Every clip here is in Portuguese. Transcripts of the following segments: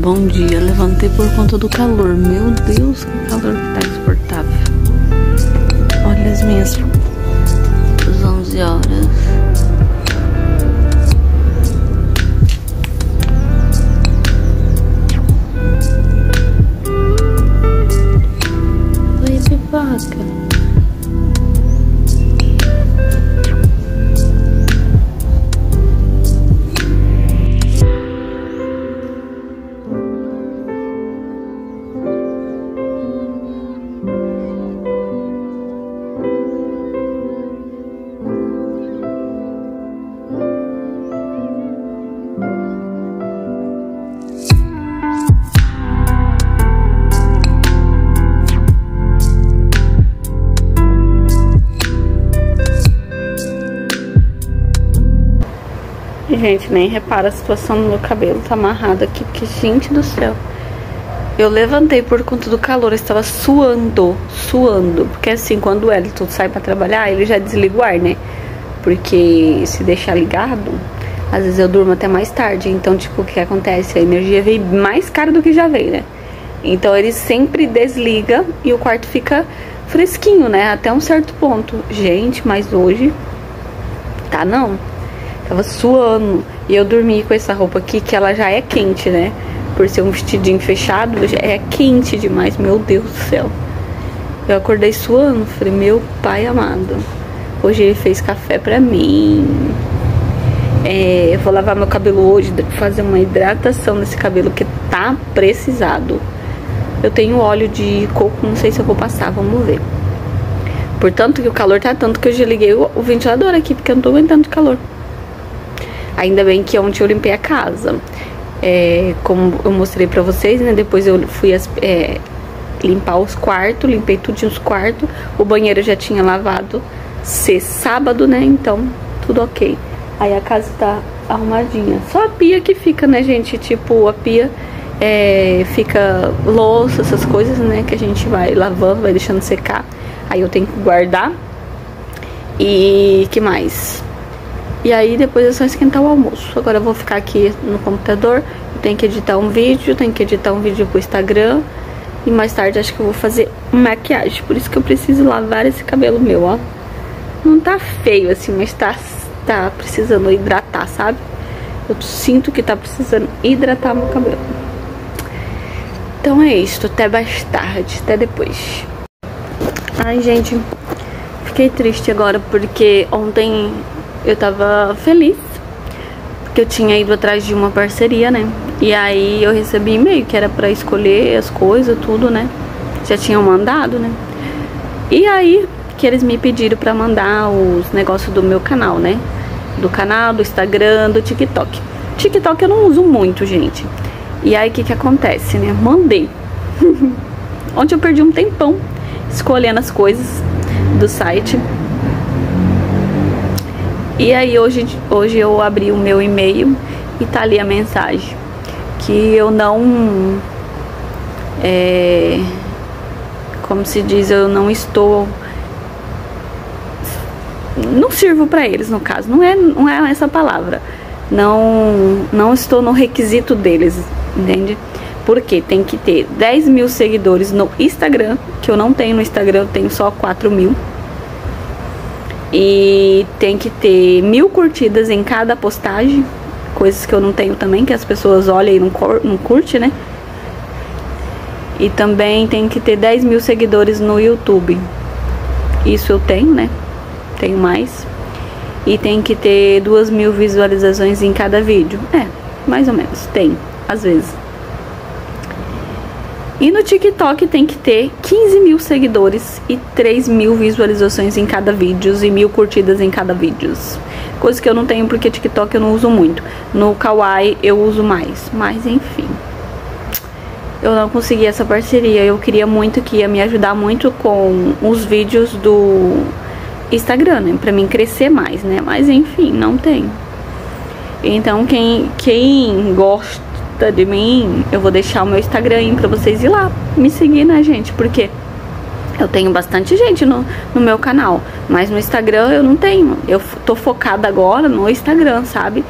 bom dia. Levantei por conta do calor. Meu Deus, que calor que tá insuportável. Olha as minhas 11 horas. Gente, nem repara a situação do meu cabelo. Tá amarrado aqui, porque, gente do céu. Eu levantei por conta do calor, estava suando, suando. Porque assim, quando o Elton sai pra trabalhar, ele já desliga o ar, né? Porque se deixar ligado, às vezes eu durmo até mais tarde. Então, tipo, o que acontece? A energia vem mais cara do que já veio, né? Então ele sempre desliga e o quarto fica fresquinho, né? Até um certo ponto. Gente, mas hoje tá não. Tava suando. E eu dormi com essa roupa aqui, que ela já é quente, né? Por ser um vestidinho fechado, já é quente demais. Meu Deus do céu. Eu acordei suando. Falei, meu pai amado. Hoje ele fez café pra mim. É, eu vou lavar meu cabelo hoje, fazer uma hidratação nesse cabelo que tá precisado. Eu tenho óleo de coco, não sei se eu vou passar, vamos ver. Portanto que o calor tá tanto que eu já liguei o, o ventilador aqui, porque eu não tô aguentando de calor. Ainda bem que ontem eu limpei a casa. É, como eu mostrei pra vocês, né? Depois eu fui é, limpar os quartos, limpei tudo os quartos. O banheiro já tinha lavado ser sábado, né? Então, tudo ok. Aí a casa tá arrumadinha. Só a pia que fica, né, gente? Tipo, a pia é, fica louça, essas coisas, né? Que a gente vai lavando, vai deixando secar. Aí eu tenho que guardar. E que mais? E aí depois é só esquentar o almoço. Agora eu vou ficar aqui no computador. Tenho que editar um vídeo, tenho que editar um vídeo pro Instagram. E mais tarde acho que eu vou fazer maquiagem. Por isso que eu preciso lavar esse cabelo meu, ó. Não tá feio assim, mas tá, tá precisando hidratar, sabe? Eu sinto que tá precisando hidratar meu cabelo. Então é isso, até mais tarde, até depois. Ai, gente, fiquei triste agora porque ontem eu tava feliz porque eu tinha ido atrás de uma parceria, né? E aí eu recebi e-mail que era para escolher as coisas, tudo, né? Já tinham mandado, né? E aí que eles me pediram para mandar os negócios do meu canal, né? Do canal, do Instagram, do TikTok. TikTok eu não uso muito, gente. E aí o que que acontece, né? Mandei. Ontem eu perdi um tempão escolhendo as coisas do site e aí hoje, hoje eu abri o meu e-mail e tá ali a mensagem que eu não é, como se diz, eu não estou não sirvo para eles no caso, não é não é essa palavra. Não não estou no requisito deles, entende? Porque tem que ter 10 mil seguidores no Instagram, que eu não tenho no Instagram, eu tenho só 4 mil e tem que ter mil curtidas em cada postagem, coisas que eu não tenho também, que as pessoas olham e não, cur não curte, né? E também tem que ter 10 mil seguidores no YouTube. Isso eu tenho, né? Tenho mais. E tem que ter duas mil visualizações em cada vídeo. É, mais ou menos. Tem, às vezes. E no TikTok tem que ter 15 mil seguidores e 3 mil visualizações em cada vídeo e mil curtidas em cada vídeo. Coisa que eu não tenho porque TikTok eu não uso muito. No Kawaii eu uso mais. Mas enfim. Eu não consegui essa parceria. Eu queria muito que ia me ajudar muito com os vídeos do Instagram, né? Pra mim crescer mais, né? Mas enfim, não tem. Então quem, quem gosta gosta de mim, eu vou deixar o meu Instagram aí pra vocês ir lá me seguir, né, gente? Porque eu tenho bastante gente no, no meu canal, mas no Instagram eu não tenho. Eu tô focada agora no Instagram, sabe?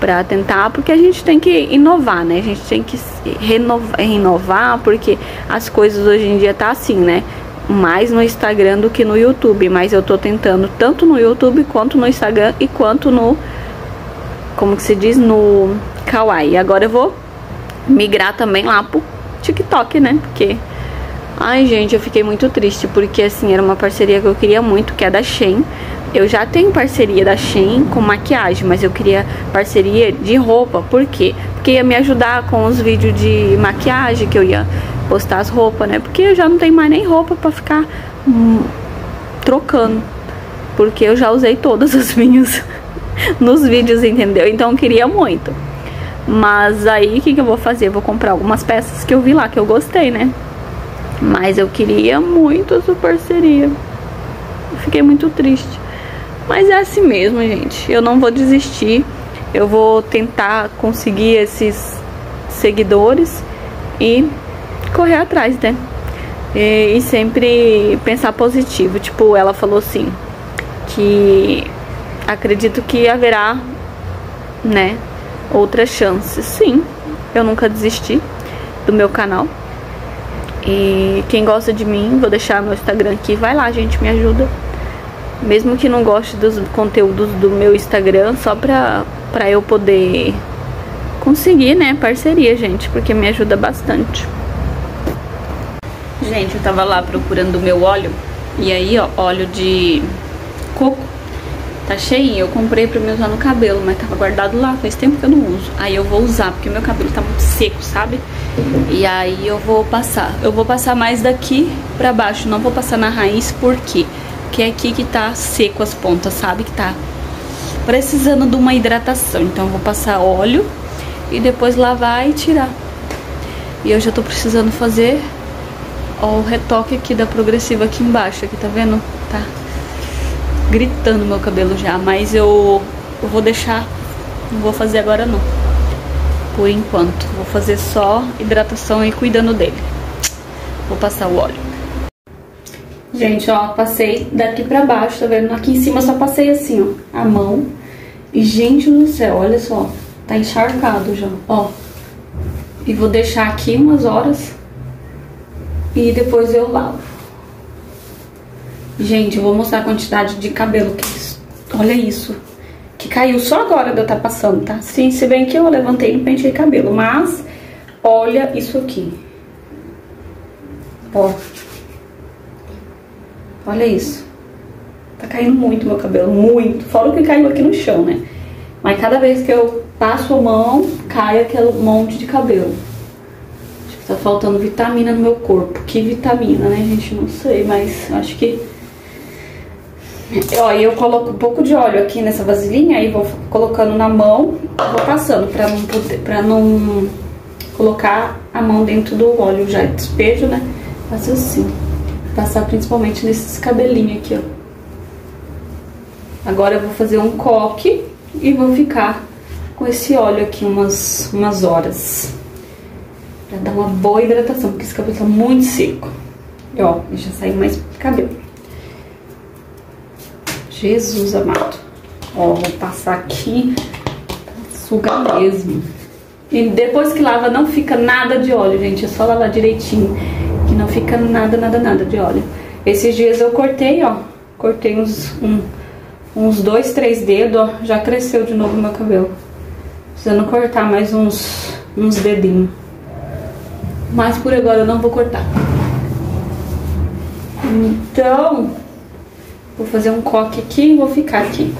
para tentar, porque a gente tem que inovar, né? A gente tem que renovar, renovar, porque as coisas hoje em dia tá assim, né? Mais no Instagram do que no YouTube, mas eu tô tentando tanto no YouTube quanto no Instagram e quanto no como que se diz no Kawaii. Agora eu vou migrar também lá pro TikTok, né? Porque ai, gente, eu fiquei muito triste porque assim, era uma parceria que eu queria muito, que é da Shein. Eu já tenho parceria da Shein com maquiagem, mas eu queria parceria de roupa. Por quê? Porque ia me ajudar com os vídeos de maquiagem que eu ia postar as roupas, né? Porque eu já não tenho mais nem roupa pra ficar hum, trocando. Porque eu já usei todas as minhas nos vídeos, entendeu? Então eu queria muito. Mas aí o que, que eu vou fazer? Eu vou comprar algumas peças que eu vi lá, que eu gostei, né? Mas eu queria muito essa parceria. Fiquei muito triste. Mas é assim mesmo, gente. Eu não vou desistir. Eu vou tentar conseguir esses seguidores e correr atrás, né? E, e sempre pensar positivo. Tipo, ela falou assim: que acredito que haverá, né, outras chances. Sim, eu nunca desisti do meu canal. E quem gosta de mim, vou deixar meu Instagram aqui. Vai lá, gente, me ajuda. Mesmo que não goste dos conteúdos do meu Instagram, só pra, pra eu poder conseguir, né, parceria, gente, porque me ajuda bastante. Gente, eu tava lá procurando o meu óleo, e aí, ó, óleo de coco, tá cheinho, eu comprei pra me usar no cabelo, mas tava guardado lá, faz tempo que eu não uso. Aí eu vou usar, porque meu cabelo tá muito seco, sabe? E aí eu vou passar. Eu vou passar mais daqui pra baixo, não vou passar na raiz, por quê? Porque que é aqui que tá seco as pontas, sabe? Que tá precisando de uma hidratação. Então eu vou passar óleo e depois lavar e tirar. E eu já tô precisando fazer ó, o retoque aqui da progressiva aqui embaixo, aqui tá vendo? Tá gritando meu cabelo já, mas eu, eu vou deixar, não vou fazer agora não. Por enquanto, vou fazer só hidratação e cuidando dele. Vou passar o óleo. Gente, ó, passei daqui pra baixo, tá vendo? Aqui em cima só passei assim, ó, a mão. E, gente do céu, olha só, tá encharcado já, ó. E vou deixar aqui umas horas e depois eu lavo. Gente, eu vou mostrar a quantidade de cabelo que isso. Olha isso. Que caiu só agora de eu estar tá passando, tá? Sim, se bem que eu levantei e pentei cabelo, mas olha isso aqui. Ó. Olha isso. Tá caindo muito meu cabelo, muito. Fora o que caiu aqui no chão, né? Mas cada vez que eu passo a mão, cai aquele monte de cabelo. Acho que tá faltando vitamina no meu corpo. Que vitamina, né, gente? Não sei, mas acho que... Ó, e eu coloco um pouco de óleo aqui nessa vasilhinha, aí vou colocando na mão, vou passando pra não, pra não colocar a mão dentro do óleo já despejo, né? Faço assim. Passar principalmente nesses cabelinhos aqui, ó. Agora eu vou fazer um coque e vou ficar com esse óleo aqui umas, umas horas. Pra dar uma boa hidratação, porque esse cabelo tá muito seco. E ó, deixa sair mais cabelo. Jesus amado. Ó, vou passar aqui, sugar mesmo. E depois que lava não fica nada de óleo, gente, é só lavar direitinho que não fica nada, nada, nada de óleo. Esses dias eu cortei, ó, cortei uns, um, uns dois, três dedos, ó, já cresceu de novo meu cabelo. Precisando cortar mais uns, uns dedinhos. Mas por agora eu não vou cortar. Então, vou fazer um coque aqui e vou ficar aqui.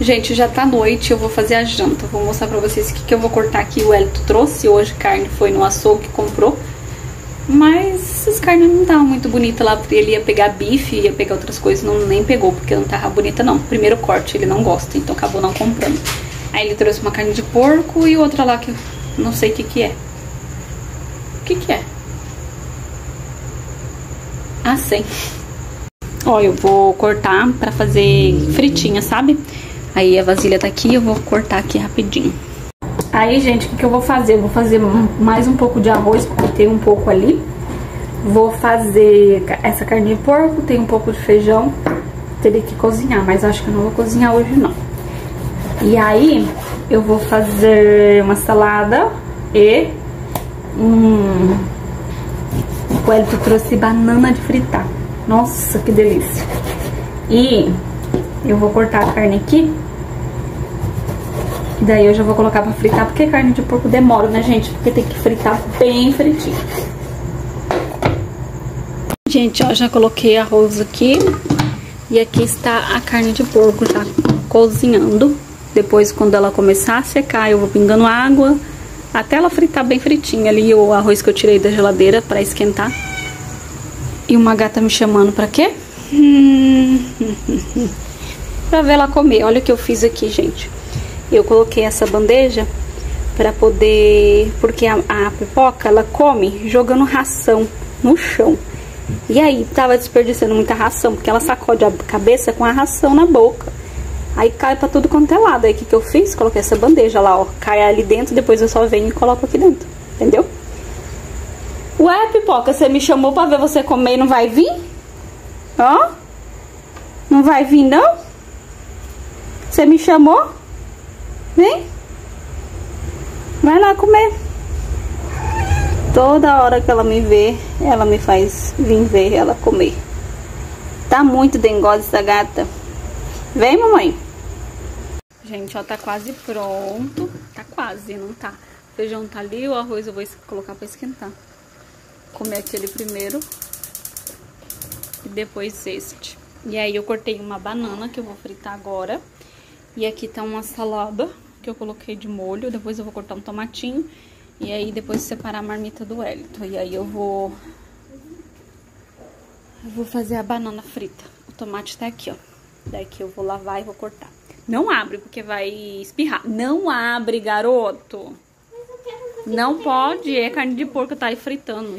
Gente, já tá noite, eu vou fazer a janta. Vou mostrar pra vocês o que, que eu vou cortar aqui. O Elito trouxe hoje carne, foi no açougue que comprou. Mas as carnes não estavam muito bonitas lá, porque ele ia pegar bife, ia pegar outras coisas, não nem pegou, porque não tava bonita não. Primeiro corte ele não gosta, então acabou não comprando. Aí ele trouxe uma carne de porco e outra lá que eu não sei o que que é. O que que é? Ah, sei. Ó, eu vou cortar pra fazer fritinha, sabe? Aí a vasilha tá aqui, eu vou cortar aqui rapidinho. Aí, gente, o que, eu vou fazer? Eu vou fazer mais um pouco de arroz, porque tem um pouco ali. Vou fazer essa carne de porco, tem um pouco de feijão. Teria que cozinhar, mas acho que eu não vou cozinhar hoje, não. E aí, eu vou fazer uma salada e um... O Elito trouxe banana de fritar. Nossa, que delícia. E eu vou cortar a carne aqui. E daí eu já vou colocar pra fritar, porque carne de porco demora, né, gente? Porque tem que fritar bem fritinho. Gente, ó, já coloquei arroz aqui. E aqui está a carne de porco já cozinhando. Depois, quando ela começar a secar, eu vou pingando água até ela fritar bem fritinha ali o arroz que eu tirei da geladeira para esquentar. E uma gata me chamando para quê? para ver ela comer. Olha o que eu fiz aqui, gente. Eu coloquei essa bandeja para poder, porque a, a pipoca ela come jogando ração no chão. E aí tava desperdiçando muita ração, porque ela sacode a cabeça com a ração na boca. Aí cai pra tudo quanto é lado. Aí o que, que eu fiz? Coloquei essa bandeja lá, ó. Cai ali dentro, depois eu só venho e coloco aqui dentro. Entendeu? Ué, pipoca, você me chamou pra ver você comer e não vai vir? Ó. Não vai vir, não? Você me chamou? Vem. Vai lá comer. Toda hora que ela me vê, ela me faz vir ver ela comer. Tá muito dengosa essa gata. Vem, mamãe. Gente, ó, tá quase pronto. Tá quase, não tá? O feijão tá ali, o arroz eu vou colocar pra esquentar. Comer aquele primeiro. E depois este. E aí eu cortei uma banana que eu vou fritar agora. E aqui tá uma salada que eu coloquei de molho. Depois eu vou cortar um tomatinho. E aí depois separar a marmita do Wellington. E aí eu vou... Eu vou fazer a banana frita. O tomate tá aqui, ó. Daqui eu vou lavar e vou cortar. Não abre, porque vai espirrar. Não abre, garoto. Não pode, é carne de porco, tá aí fritando.